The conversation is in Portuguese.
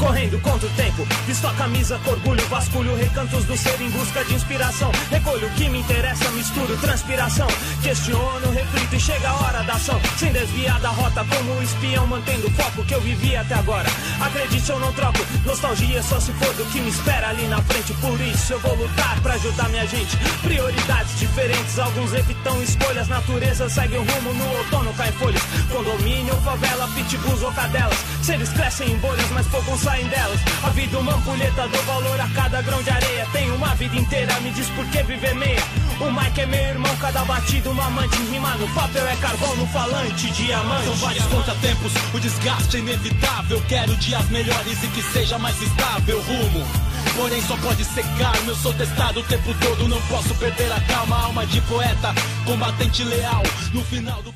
correndo contra o tempo. Visto a camisa com orgulho, vasculho recantos do ser em busca de inspiração. Recolho o que me interessa, misturo transpiração. Questiono, reflito e chega a hora da ação. Sem desviar da rota, como espião, mantendo o foco que eu vivi até agora. Acredite, eu não troco. Nostalgia só se for do que me espera ali na frente. Por isso eu vou lutar pra ajudar minha gente. Prioridades diferentes, alguns evitam escolhas. Natureza segue um rumo, no outono pitbulls ou cadelas. Seres crescem em bolhas, mas poucos saem delas. A vida uma ampulheta, dou valor a cada grão de areia. Tenho uma vida inteira, me diz por que viver meia. O Mike é meu irmão, cada batida uma amante. Rima no papel é carvão, no falante, diamante. São vários contratempos, o desgaste é inevitável. Quero dias melhores e que seja mais estável rumo. Porém só pode secar, meu sou testado o tempo todo Não posso perder a calma, alma de poeta Combatente leal, no final do